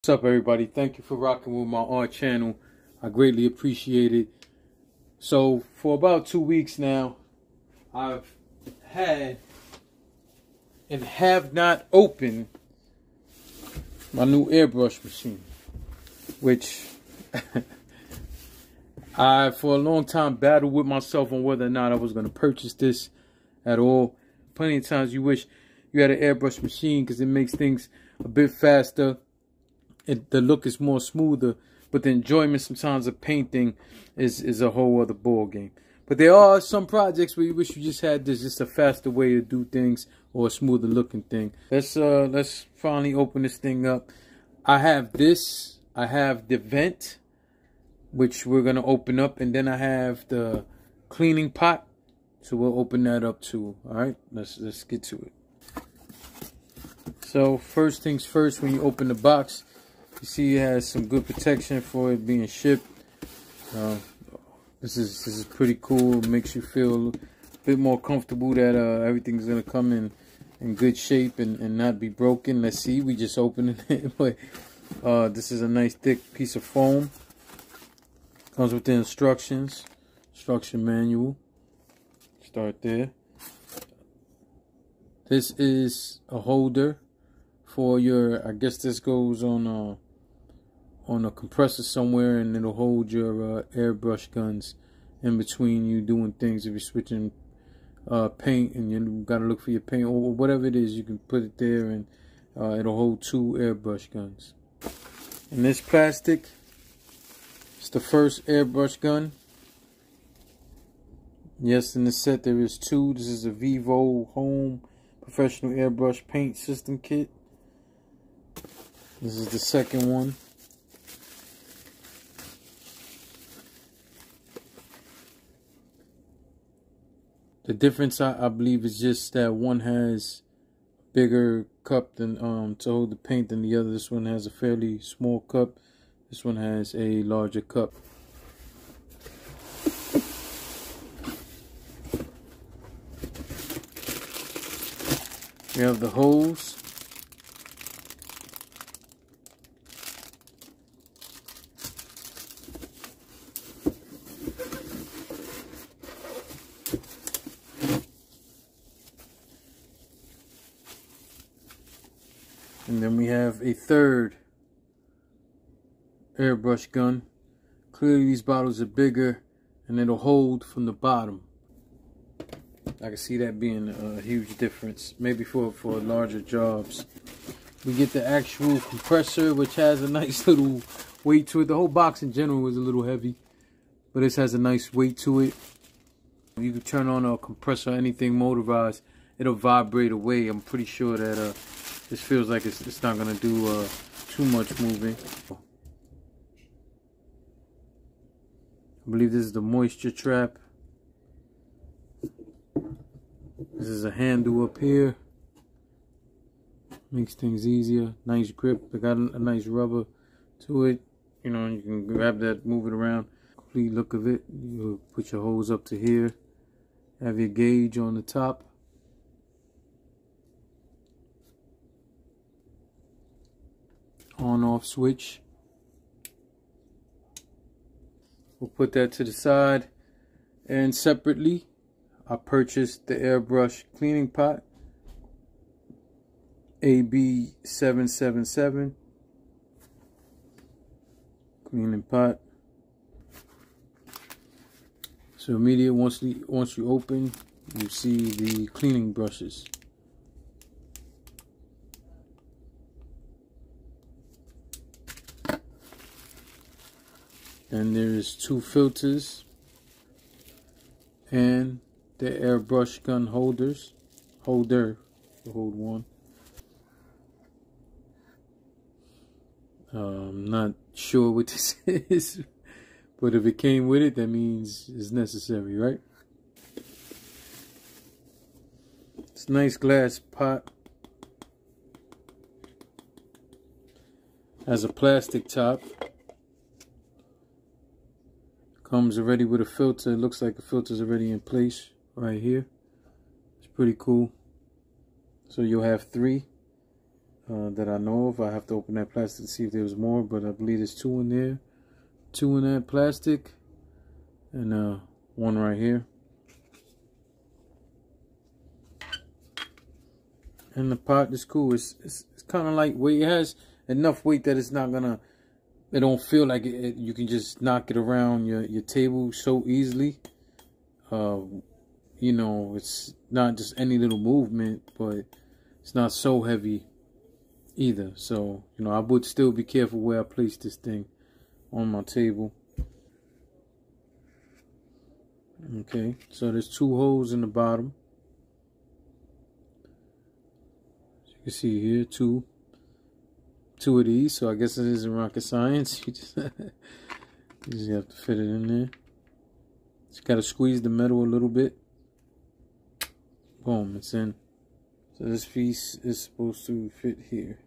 What's up, everybody? Thank you for rocking with my art channel. I greatly appreciate it. So, for about two weeks now, I've had and have not opened my new airbrush machine, which I, for a long time, battled with myself on whether or not I was going to purchase this at all. Plenty of times you wish you had an airbrush machine because it makes things a bit faster it, the look is more smoother, but the enjoyment sometimes of painting is is a whole other ball game. But there are some projects where you wish you just had this just a faster way to do things or a smoother looking thing. Let's uh let's finally open this thing up. I have this. I have the vent, which we're gonna open up, and then I have the cleaning pot. So we'll open that up too. All right, let's let's get to it. So first things first, when you open the box, you see it has some good protection for it being shipped. Uh, this is this is pretty cool. Makes you feel a bit more comfortable that uh, everything's gonna come in in good shape and, and not be broken. Let's see, we just opened it, but uh, this is a nice thick piece of foam. Comes with the instructions, instruction manual. Start there. This is a holder for your. I guess this goes on. Uh, on a compressor somewhere and it'll hold your uh, airbrush guns in between you doing things. If you're switching uh, paint and you got to look for your paint or whatever it is you can put it there and uh, it'll hold two airbrush guns. And this plastic it's the first airbrush gun. Yes in the set there is two. This is a Vivo home professional airbrush paint system kit. This is the second one The difference, I, I believe, is just that one has a bigger cup than um to hold the paint than the other. This one has a fairly small cup. This one has a larger cup. We have the hose. And then we have a third airbrush gun. Clearly these bottles are bigger and it'll hold from the bottom. I can see that being a huge difference, maybe for, for larger jobs. We get the actual compressor, which has a nice little weight to it. The whole box in general is a little heavy, but this has a nice weight to it. You can turn on a compressor, anything motorized, it'll vibrate away. I'm pretty sure that uh, this feels like it's, it's not to do uh, too much moving. I believe this is the moisture trap. This is a handle up here. Makes things easier. Nice grip. They got a, a nice rubber to it. You know, you can grab that, move it around. Complete look of it. You put your hose up to here. Have your gauge on the top. On off switch. We'll put that to the side. And separately, I purchased the airbrush cleaning pot. AB777. Cleaning pot. So immediately once once you open, you see the cleaning brushes. And there's two filters and the airbrush gun holders. Holder hold one. I'm not sure what this is but if it came with it that means it's necessary right? It's a nice glass pot. Has a plastic top Comes already with a filter. It looks like the filter's already in place right here. It's pretty cool. So you'll have three. uh, that I know of. I have to open that plastic to see if there was more, but I believe there's two in there. Two in that plastic, and uh, one right here. And the pot is cool. It's it's, it's kind of lightweight. It has enough weight that it's not gonna. It don't feel like it, it, you can just knock it around your your table so easily. Uh, you know, it's not just any little movement, but it's not so heavy either. So, you know, I would still be careful where I place this thing on my table. Okay, so there's two holes in the bottom. As you can see here, two. Two of these, so I guess it isn't rocket science. You just, you just have to fit it in there. Just gotta squeeze the metal a little bit. Boom, it's in. So this piece is supposed to fit here.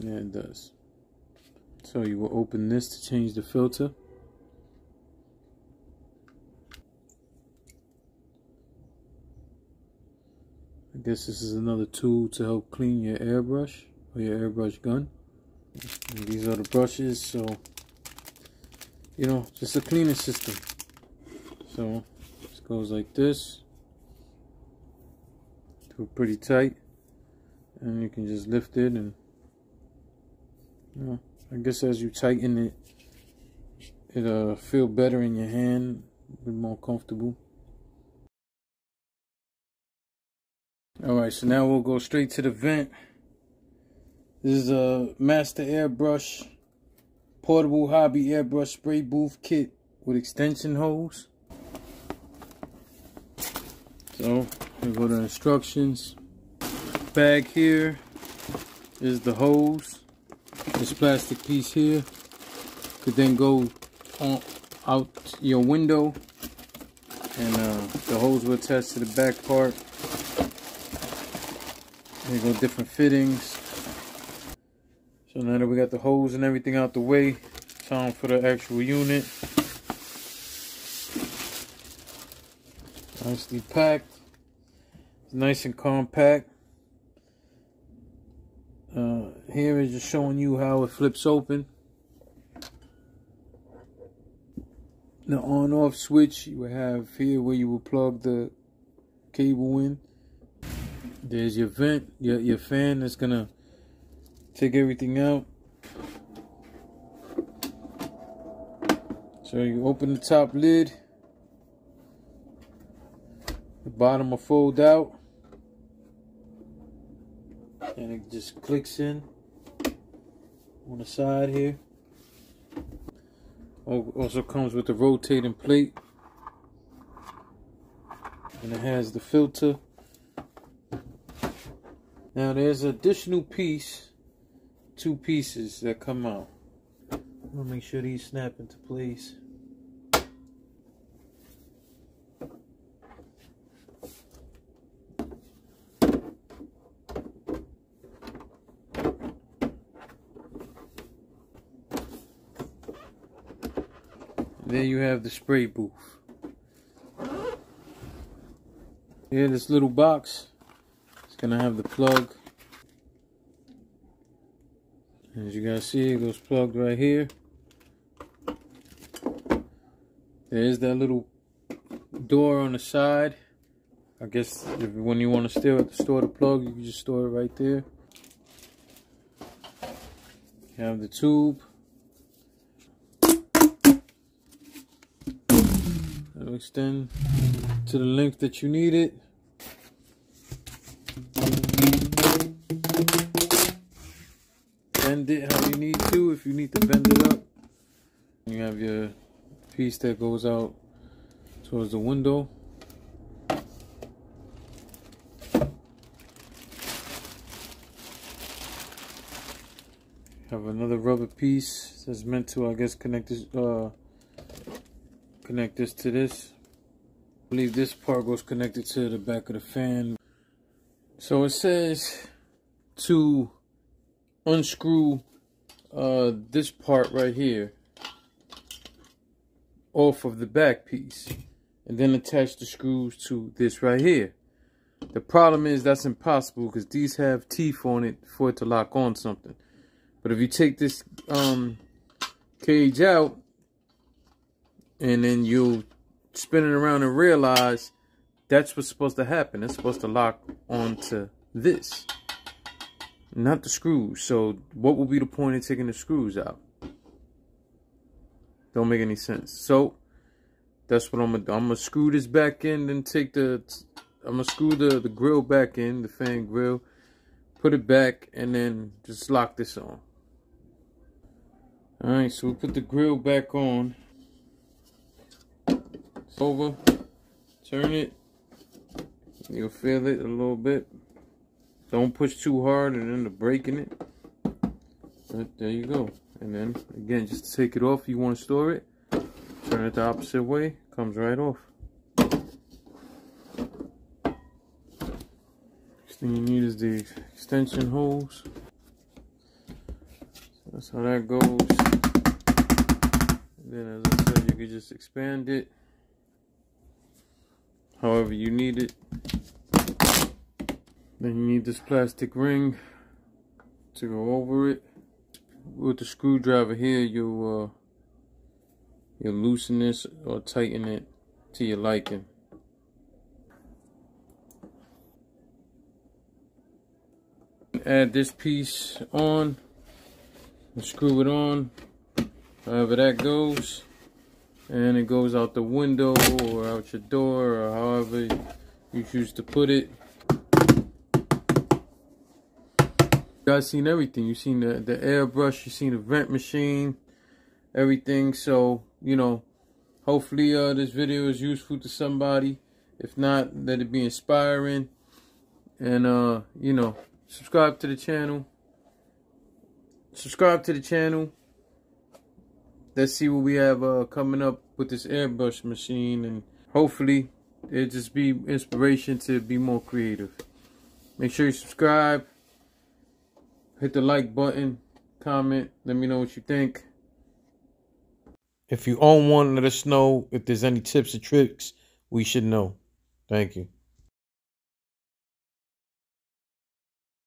Yeah, it does. So you will open this to change the filter. Guess this is another tool to help clean your airbrush or your airbrush gun. And these are the brushes, so you know, just a cleaning system. So this goes like this. It pretty tight. And you can just lift it and you know, I guess as you tighten it, it'll uh, feel better in your hand, a bit more comfortable. Alright, so now we'll go straight to the vent. This is a Master Airbrush portable hobby airbrush spray booth kit with extension hose. So, we go to instructions. Bag here is the hose. This plastic piece here could then go on, out your window and uh, the hose will attach to the back part. Go different fittings. So now that we got the hose and everything out the way, time for the actual unit. Nicely packed. It's nice and compact. Uh, here is just showing you how it flips open. The on off switch you have here where you will plug the cable in. There's your vent, your, your fan that's gonna take everything out. So you open the top lid. The bottom will fold out. And it just clicks in on the side here. Also comes with the rotating plate. And it has the filter. Now there's additional piece two pieces that come out. I'll make sure these snap into place. There you have the spray booth. Here, this little box. It's gonna have the plug as you guys see, it goes plugged right here. There's that little door on the side. I guess if, when you want to still store the plug, you can just store it right there. You have the tube. It'll extend to the length that you need it. Bend it how you need to if you need to bend it up. You have your piece that goes out towards the window. Have another rubber piece that's meant to, I guess, connect this, uh, connect this to this. I believe this part goes connected to the back of the fan. So it says to unscrew uh, this part right here off of the back piece. and then attach the screws to this right here. The problem is that's impossible because these have teeth on it for it to lock on something. But if you take this um, cage out and then you spin it around and realize that's what's supposed to happen. It's supposed to lock onto this, not the screws. So what will be the point of taking the screws out? Don't make any sense. So that's what I'm gonna do. I'm gonna screw this back in and take the I'm gonna screw the, the grill back in, the fan grill, put it back, and then just lock this on. Alright, so we put the grill back on. It's over. Turn it. You'll feel it a little bit. Don't push too hard and end up breaking it. But there you go. And then, again, just to take it off, you want to store it. Turn it the opposite way. Comes right off. Next thing you need is the extension hose. So that's how that goes. Then, as I said, you can just expand it however you need it. Then you need this plastic ring to go over it. With the screwdriver here, you uh, you loosen this or tighten it to your liking. Add this piece on and screw it on however that goes and it goes out the window or out your door or however you choose to put it you guys seen everything. You seen the, the airbrush you seen the vent machine everything. So you know hopefully uh this video is useful to somebody. If not let it be inspiring. And uh you know subscribe to the channel. Subscribe to the channel. Let's see what we have uh, coming up with this airbrush machine. And hopefully it just be inspiration to be more creative. Make sure you subscribe hit the like button comment let me know what you think. If you own one let us know. If there's any tips or tricks we should know. Thank you